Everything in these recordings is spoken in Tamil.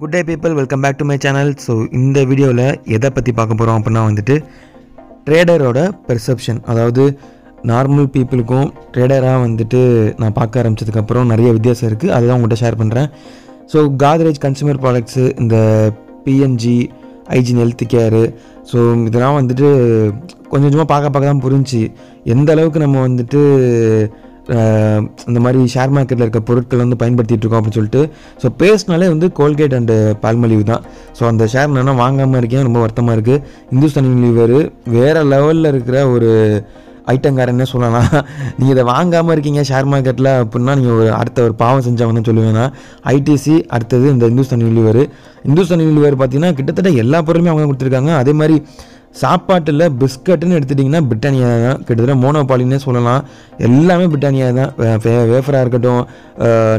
Good day people welcome back to my channel so இந்த வீடியோவில் எதை பற்றி பார்க்க போகிறோம் அப்படின்னா வந்துட்டு ட்ரேடரோட பெர்செப்ஷன் அதாவது நார்மல் பீப்புளுக்கும் ட்ரேடராக வந்துட்டு நான் பார்க்க ஆரம்பிச்சதுக்கப்புறம் நிறைய வித்தியாசம் இருக்குது அதுதான் உங்கள்கிட்ட ஷேர் பண்ணுறேன் ஸோ காத்ரேஜ் கன்சூமர் ப்ராடக்ட்ஸு இந்த P N G hygiene health care so இதெல்லாம் வந்துட்டு கொஞ்சம் கொஞ்சமாக பார்க்க பார்க்க தான் புரிஞ்சு எந்த அளவுக்கு நம்ம வந்துட்டு இந்த மாதிரி ஷேர் மார்க்கெட்டில் இருக்க பொருட்கள் வந்து பயன்படுத்திகிட்டு இருக்கோம் அப்படின்னு சொல்லிட்டு ஸோ பேசினாலே வந்து கோல்கேட் அண்டு பால்மலிவு தான். ஸோ அந்த ஷேர் நான் வாங்காமல் இருக்கேன் ரொம்ப வருத்தமாக இருக்குது இந்துஸ்தான் யூனிலிவர் வேறு லெவலில் இருக்கிற ஒரு ஐட்டங்காரன்னே சொல்லலாம் நீங்கள் இதை வாங்காமல் இருக்கீங்க ஷேர் மார்க்கெட்டில் அப்படின்னா நீங்கள் ஒரு அடுத்த ஒரு பாவம் செஞ்சவங்கன்னு சொல்லுவேன்னா ஐடிசி அடுத்தது இந்த இந்துஸ்தான் யூனிவர் இந்துஸ்தான் யூனிவர் பார்த்தீங்கன்னா கிட்டத்தட்ட எல்லா பொருளுமே அவங்க கொடுத்துருக்காங்க. அதே மாதிரி சாப்பாட்டில் பிஸ்கட்டுன்னு எடுத்துட்டிங்கன்னா பிரிட்டானியா தான். கிட்டத்தட்ட மோனோபாலின்னே சொல்லலாம். எல்லாமே பிரிட்டானியா தான். வேஃபராக இருக்கட்டும்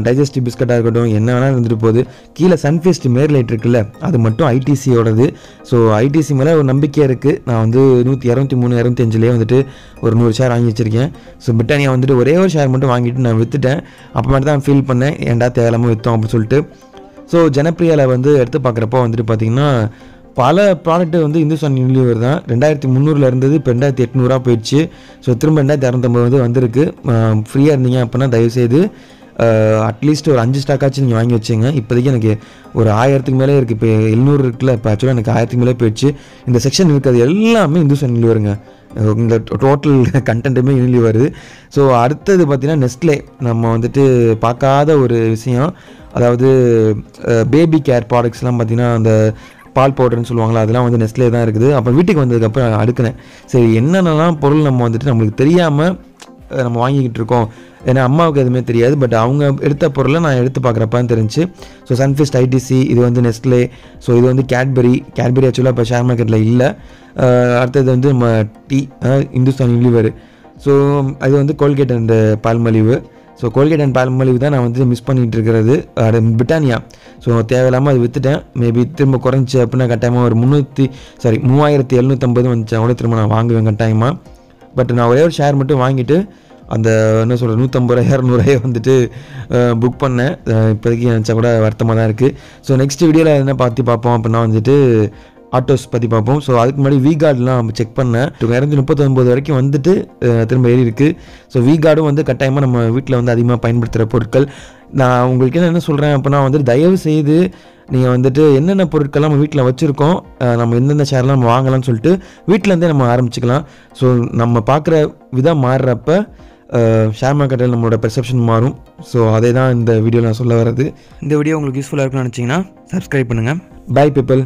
டைஜஸ்டிவ் பிஸ்கட்டாக இருக்கட்டும் என்ன வேணாலும் இருந்துட்டு போகுது. கீழே சன்ஃபீஸ்ட் மேர்லைட் இருக்குல்ல அது மட்டும் ஐடிசியோடது ஸோ ஐடிசி மேலே ஒரு நம்பிக்கை இருக்குது நான் வந்து நூற்றி இரநூத்தி மூணு இரநூத்தி அஞ்சுலேயே வந்துட்டு ஒரு நூறு ஷேர் வாங்கி வச்சுருக்கேன். ஸோ பிரிட்டானியா வந்துட்டு ஒரே ஒரு ஷேர் மட்டும் வாங்கிட்டு நான் விற்றுட்டேன் அப்போ தான் ஃபீல் பண்ணேன். ஏன்டா தேவையில்லாமல் விற்றோம் அப்படின்னு சொல்லிட்டு. ஸோ ஜனப்ரியாவில் வந்து எடுத்து பார்க்குறப்போ வந்துட்டு பார்த்தீங்கன்னா பல ப்ராடக்ட் வந்து இந்துஸ்தான் யூனிலிவர் தான் ரெண்டாயிரத்தி முந்நூறில் இருந்தது இப்போ ரெண்டாயிரத்தி எட்நூறுவா போயிடுச்சு. ஸோ திரும்ப ரெண்டாயிரத்தி இரநூத்தம்பது வந்து வந்திருக்கு. ஃப்ரீயாக இருந்தீங்க அப்படின்னா தயவுசெய்து அட்லீஸ்ட் ஒரு அஞ்சு ஸ்டாக்காச்சும் நீங்கள் வாங்கி வச்சுங்க. இப்போதைக்கு எனக்கு ஒரு ஆயிரத்துக்கு மேலே இருக்குது இப்போ எழுநூறு இருக்குல்ல இப்போ ஆக்சுவலாக எனக்கு ஆயிரத்துக்கு மேலே போயிடுச்சு. இந்த செக்ஷன் இருக்கிறது எல்லாமே இந்துஸ்தான் யூனிலிவருங்க இந்த டோட்டல் கண்டென்ட்டுமே யூனிலி வருது. ஸோ அடுத்தது பார்த்திங்கன்னா நெஸ்ட்லே நம்ம வந்துட்டு பார்க்காத ஒரு விஷயம். அதாவது பேபி கேர் ப்ராடக்ட்ஸ்லாம் பார்த்திங்கன்னா அந்த பால் பவுடர்னு சொல்லுவாங்களா அதெல்லாம் வந்து நெஸ்ட்லே தான் இருக்குது. அப்போ வீட்டுக்கு வந்ததுக்கப்புறம் அடுக்கினேன். சரி என்னென்னலாம் பொருள் நம்ம வந்துட்டு நம்மளுக்கு தெரியாமல் நம்ம வாங்கிக்கிட்டு இருக்கோம். ஏன்னா அம்மாவுக்கு எதுவுமே தெரியாது பட் அவங்க எடுத்த பொருளை நான் எடுத்து பார்க்குறப்பான்னு தெரிஞ்சு ஸோ சன்ஃபிஸ்ட் ஐடிசி இது வந்து நெஸ்ட்லே ஸோ இது வந்து கேட்பரி கேட்பரி ஆக்சுவலாக இப்போ ஷேர் மார்க்கெட்டில் இல்லை. அடுத்தது வந்து நம்ம டீ இந்துஸ்தான் யூனிவர் ஸோ அது வந்து Colgate and Palmolive. So Colgate and Palmolive தான் நான் வந்து மிஸ் பண்ணிகிட்டு இருக்கிறது அது பிரிட்டானியா. ஸோ தேவையில்லாமல் அது விற்றுட்டேன் மேபி திரும்ப குறைஞ்சி அப்படின்னா கட்டாயமாக ஒரு முந்நூற்றி சாரி மூவாயிரத்தி எழுநூற்றம்பது வந்துச்சா? கூட திரும்ப நான் வாங்குவேன் கட்டாயமாக பட் நான் ஒரே ஒரு ஷேர் மட்டும் வாங்கிட்டு அந்த என்ன சொல்கிற நூற்றம்பது ரூபாய் இரநூறுவாயை வந்துட்டு புக் பண்ணேன். இப்போதைக்கு நினச்சா கூட வருத்தமாக தான் இருக்குது ஸோ நெக்ஸ்ட் வீடியோவில் என்ன பார்த்து பார்ப்போம் அப்படின்னா வந்துட்டு ஆட்டோஸ் பற்றி பார்ப்போம். ஸோ அதுக்கு முன்னாடி வி கார்டெலாம் செக் பண்ணேன். இரநூத்தி முப்பத்தொம்பது வரைக்கும் வந்துட்டு திரும்ப ஏறி இருக்குது ஸோ வி கார்டும் வந்து கட்டாயமாக நம்ம வீட்டில் வந்து அதிகமாக பயன்படுத்துகிற பொருட்கள். நான் உங்களுக்கு என்ன என்ன சொல்கிறேன் அப்படின்னா வந்துட்டு தயவு செய்து நீங்கள் வந்துட்டு என்னென்ன பொருட்கள் நம்ம வீட்டில் வச்சுருக்கோம் நம்ம எந்தெந்த ஷேர்லாம் நம்ம வாங்கலாம்னு சொல்லிட்டு வீட்டிலேருந்தே நம்ம ஆரம்பிச்சுக்கலாம். ஸோ நம்ம பார்க்குற விதம் மாறுறப்ப ஷேர் மார்க்கெட்டில் நம்மளோட பெர்செப்ஷன் மாறும். ஸோ அதே தான் இந்த வீடியோவில் நான் சொல்ல வர்றது. இந்த வீடியோ உங்களுக்கு யூஸ்ஃபுல்லாக இருக்கும்னு நினச்சிங்கன்னா சப்ஸ்கிரைப் பண்ணுங்கள் பை பீப்பிள்